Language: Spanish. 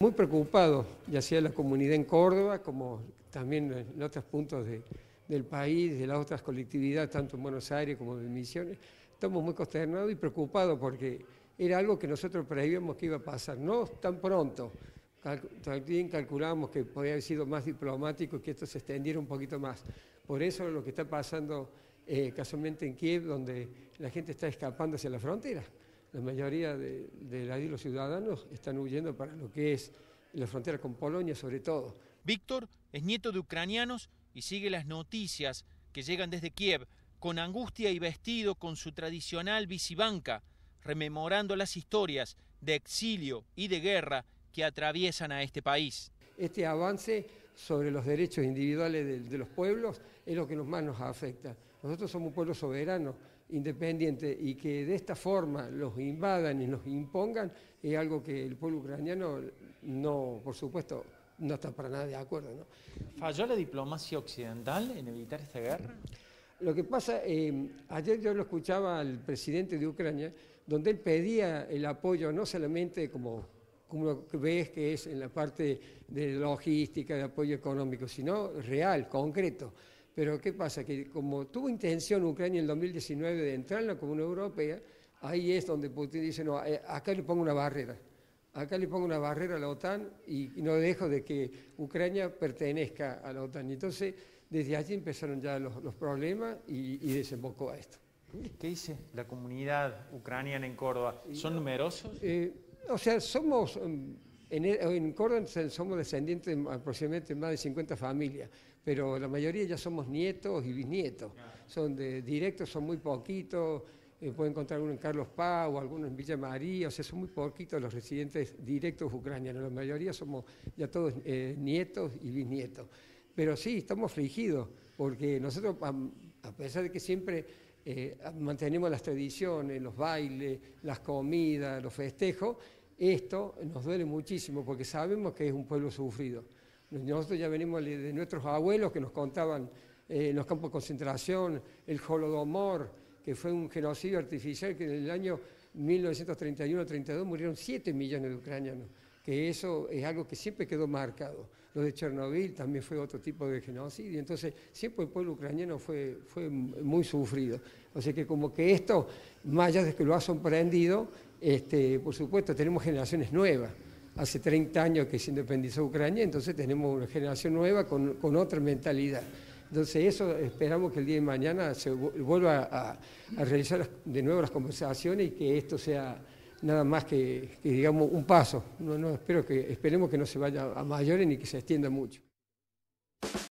Muy preocupado, ya sea la comunidad en Córdoba como también en otros puntos del país, de las otras colectividades, tanto en Buenos Aires como en Misiones. Estamos muy consternados y preocupados porque era algo que nosotros prevíamos que iba a pasar, no tan pronto. También calculamos que podría haber sido más diplomático y que esto se extendiera un poquito más. Por eso lo que está pasando eh, casualmente en Kiev, donde la gente está escapando hacia la frontera. La mayoría de, los ciudadanos están huyendo para lo que es la frontera con Polonia sobre todo. Víctor es nieto de ucranianos y sigue las noticias que llegan desde Kiev con angustia y vestido con su tradicional bicibanca, rememorando las historias de exilio y de guerra que atraviesan a este país. Este avance sobre los derechos individuales de, los pueblos es lo que más nos afecta. Nosotros somos un pueblo soberano, independiente, y que de esta forma los invadan y nos impongan es algo que el pueblo ucraniano no, por supuesto, no está para nada de acuerdo. ¿no? ¿Falló la diplomacia occidental en evitar esta guerra? Lo que pasa, eh, ayer yo lo escuchaba al presidente de Ucrania, donde él pedía el apoyo no solamente como como lo que ves que es en la parte de logística, de apoyo económico, sino real, concreto. Pero ¿qué pasa? Que como tuvo intención Ucrania en el 2019 de entrar en la Comunidad Europea, ahí es donde Putin dice, no, eh, acá le pongo una barrera. Acá le pongo una barrera a la OTAN y no dejo de que Ucrania pertenezca a la OTAN. Y entonces, desde allí empezaron ya los, problemas y, desembocó a esto. ¿Qué dice la comunidad ucraniana en Córdoba? ¿Son numerosos? Eh, o sea, somos, um, en, Córdoba somos descendientes de aproximadamente más de 50 familias, pero la mayoría ya somos nietos y bisnietos. Son de directos, son muy poquitos, eh, pueden encontrar uno en Carlos Paz o algunos en Villa María, o sea, son muy poquitos los residentes directos ucranianos. La mayoría somos ya todos eh, nietos y bisnietos. Pero sí, estamos afligidos, porque nosotros, a pesar de que siempre eh, mantenemos las tradiciones, los bailes, las comidas, los festejos, esto nos duele muchísimo porque sabemos que es un pueblo sufrido. Nosotros ya venimos de nuestros abuelos que nos contaban eh, en los campos de concentración, el Holodomor, que fue un genocidio artificial que en el año 1931-32 murieron 7 millones de ucranianos que eso es algo que siempre quedó marcado. Lo de Chernobyl también fue otro tipo de genocidio, entonces siempre el pueblo ucraniano fue, fue muy sufrido. O sea que como que esto, más allá de que lo ha sorprendido, este, por supuesto tenemos generaciones nuevas. Hace 30 años que se independizó Ucrania, entonces tenemos una generación nueva con, otra mentalidad. Entonces eso esperamos que el día de mañana se vuelva a, realizar de nuevo las conversaciones y que esto sea nada más que, digamos un paso. No, espero que, esperemos que no se vaya a mayores ni que se extienda mucho.